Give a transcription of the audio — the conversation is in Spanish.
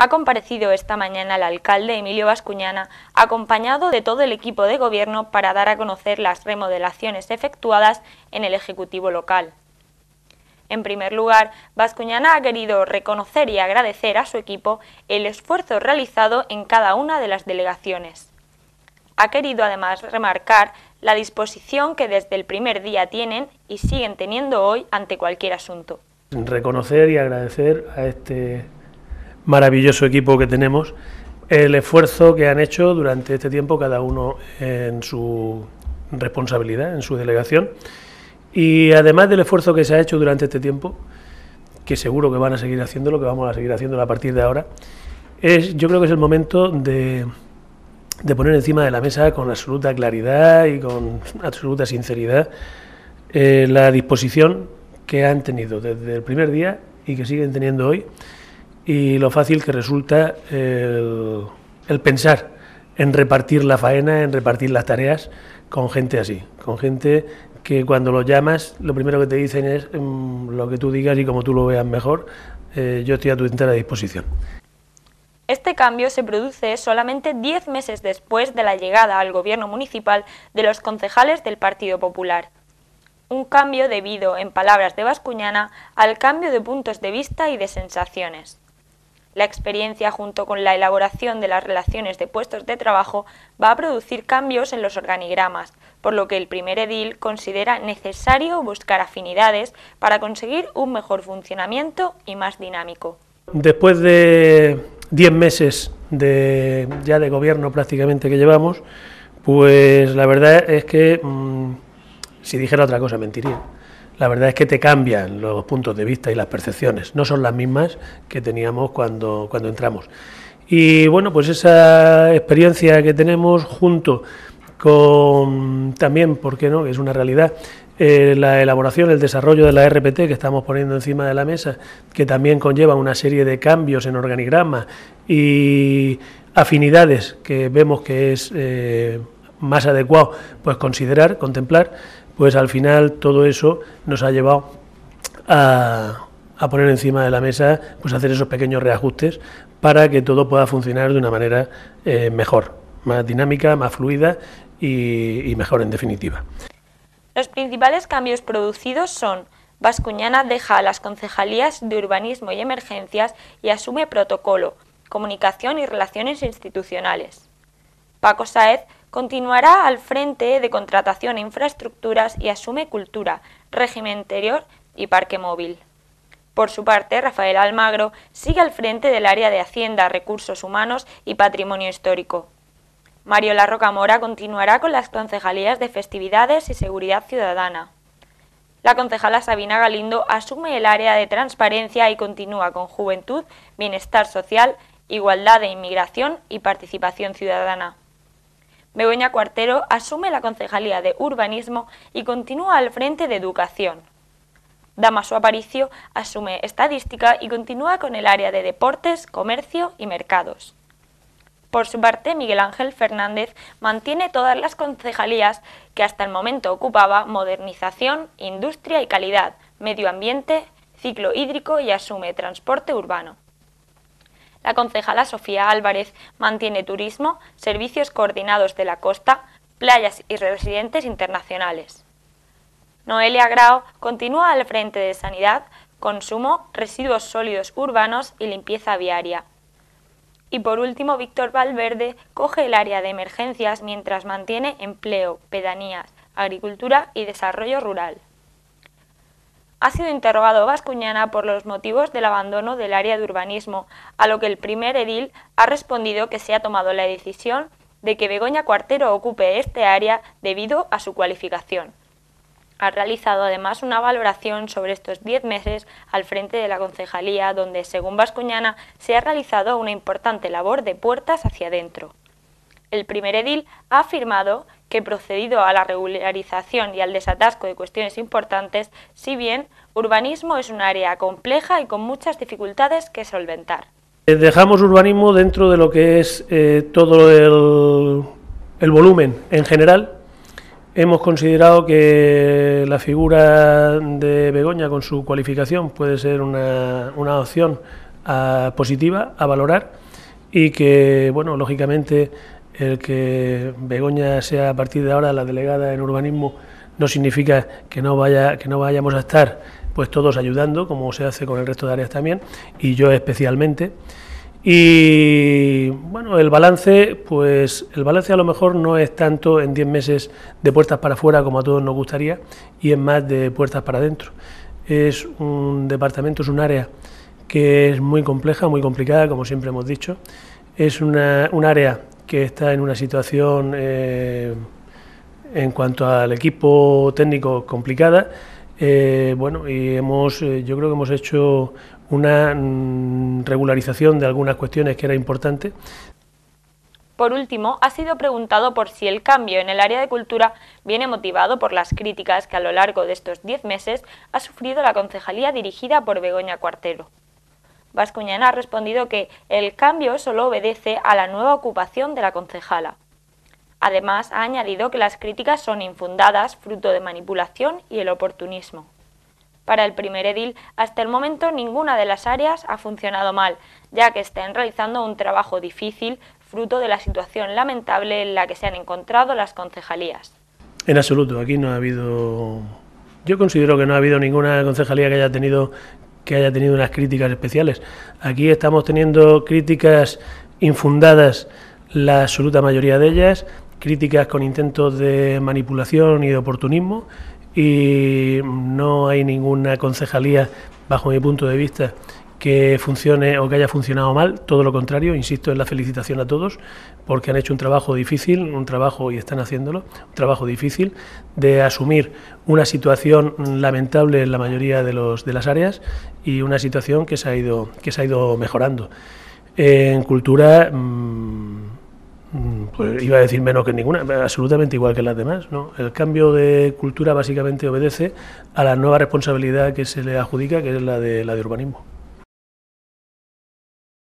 Ha comparecido esta mañana el alcalde Emilio Vascuñana, acompañado de todo el equipo de gobierno para dar a conocer las remodelaciones efectuadas en el Ejecutivo local. En primer lugar, Vascuñana ha querido reconocer y agradecer a su equipo el esfuerzo realizado en cada una de las delegaciones. Ha querido además remarcar la disposición que desde el primer día tienen y siguen teniendo hoy ante cualquier asunto. Reconocer y agradecer a este maravilloso equipo que tenemos, el esfuerzo que han hecho durante este tiempo cada uno en su responsabilidad, en su delegación, y además del esfuerzo que se ha hecho durante este tiempo, que seguro que van a seguir haciendo lo que vamos a seguir haciendo a partir de ahora, es, yo creo que es el momento de, de poner encima de la mesa con absoluta claridad y con absoluta sinceridad eh, la disposición que han tenido desde el primer día y que siguen teniendo hoy y lo fácil que resulta el, pensar en repartir la faena, en repartir las tareas con gente así, con gente que cuando lo llamas lo primero que te dicen es mm, lo que tú digas y como tú lo veas mejor, eh, yo estoy a tu entera disposición. Este cambio se produce solamente diez meses después de la llegada al gobierno municipal de los concejales del Partido Popular. Un cambio debido, en palabras de Vascuñana, al cambio de puntos de vista y de sensaciones. La experiencia junto con la elaboración de las relaciones de puestos de trabajo va a producir cambios en los organigramas, por lo que el primer edil considera necesario buscar afinidades para conseguir un mejor funcionamiento y más dinámico. Después de diez meses de, ya de gobierno prácticamente que llevamos, pues la verdad es que mm, si dijera otra cosa mentiría la verdad es que te cambian los puntos de vista y las percepciones. No son las mismas que teníamos cuando, cuando entramos. Y bueno, pues esa experiencia que tenemos junto con también, ¿por qué no?, es una realidad, eh, la elaboración, el desarrollo de la RPT que estamos poniendo encima de la mesa, que también conlleva una serie de cambios en organigrama y afinidades que vemos que es eh, más adecuado pues considerar, contemplar, pues al final todo eso nos ha llevado a, poner encima de la mesa, pues hacer esos pequeños reajustes para que todo pueda funcionar de una manera eh, mejor, más dinámica, más fluida y, y mejor en definitiva. Los principales cambios producidos son Vascuñana deja a las concejalías de urbanismo y emergencias y asume protocolo, comunicación y relaciones institucionales. Paco Saez Continuará al frente de contratación e infraestructuras y asume cultura, régimen interior y parque móvil. Por su parte, Rafael Almagro sigue al frente del área de Hacienda, Recursos Humanos y Patrimonio Histórico. Mario Larroca Mora continuará con las concejalías de Festividades y Seguridad Ciudadana. La concejala Sabina Galindo asume el área de Transparencia y continúa con Juventud, Bienestar Social, Igualdad de Inmigración y Participación Ciudadana. Begoña Cuartero asume la concejalía de Urbanismo y continúa al frente de Educación. Damaso Aparicio asume Estadística y continúa con el área de Deportes, Comercio y Mercados. Por su parte, Miguel Ángel Fernández mantiene todas las concejalías que hasta el momento ocupaba Modernización, Industria y Calidad, Medio Ambiente, Ciclo Hídrico y asume Transporte Urbano. La concejala Sofía Álvarez mantiene turismo, servicios coordinados de la costa, playas y residentes internacionales. Noelia Grau continúa al frente de Sanidad, Consumo, Residuos Sólidos Urbanos y Limpieza Viaria. Y por último, Víctor Valverde coge el área de emergencias mientras mantiene empleo, pedanías, agricultura y desarrollo rural ha sido interrogado Vascuñana por los motivos del abandono del área de urbanismo, a lo que el primer edil ha respondido que se ha tomado la decisión de que Begoña Cuartero ocupe este área debido a su cualificación. Ha realizado además una valoración sobre estos diez meses al frente de la concejalía, donde, según Vascuñana, se ha realizado una importante labor de puertas hacia adentro. El primer edil ha afirmado que procedido a la regularización y al desatasco de cuestiones importantes, si bien urbanismo es un área compleja y con muchas dificultades que solventar. Eh, dejamos urbanismo dentro de lo que es eh, todo el, volumen en general. Hemos considerado que la figura de Begoña con su cualificación puede ser una, opción positiva a valorar y que, bueno, lógicamente el que Begoña sea a partir de ahora la delegada en urbanismo no significa que no vaya que no vayamos a estar pues todos ayudando como se hace con el resto de áreas también y yo especialmente. Y bueno el balance pues el balance a lo mejor no es tanto en 10 meses de puertas para afuera como a todos nos gustaría y es más de puertas para adentro. Es un departamento es un área que es muy compleja muy complicada como siempre hemos dicho. Es una, un área que está en una situación eh, en cuanto al equipo técnico complicada. Eh, bueno, y hemos, eh, yo creo que hemos hecho una mm, regularización de algunas cuestiones que era importante. Por último, ha sido preguntado por si el cambio en el área de cultura viene motivado por las críticas que a lo largo de estos diez meses ha sufrido la concejalía dirigida por Begoña Cuartero. Vascuñana ha respondido que el cambio solo obedece a la nueva ocupación de la concejala. Además, ha añadido que las críticas son infundadas, fruto de manipulación y el oportunismo. Para el primer edil, hasta el momento ninguna de las áreas ha funcionado mal, ya que están realizando un trabajo difícil, fruto de la situación lamentable en la que se han encontrado las concejalías. En absoluto, aquí no ha habido. Yo considero que no ha habido ninguna concejalía que haya tenido que haya tenido unas críticas especiales. Aquí estamos teniendo críticas infundadas, la absoluta mayoría de ellas, críticas con intentos de manipulación y de oportunismo y no hay ninguna concejalía, bajo mi punto de vista, que funcione o que haya funcionado mal, todo lo contrario, insisto en la felicitación a todos, porque han hecho un trabajo difícil, un trabajo, y están haciéndolo, un trabajo difícil de asumir una situación lamentable en la mayoría de, los, de las áreas y una situación que se ha ido, que se ha ido mejorando. En cultura, mm, pues iba a decir menos que ninguna, absolutamente igual que las demás. ¿no? El cambio de cultura básicamente obedece a la nueva responsabilidad que se le adjudica, que es la de, la de urbanismo.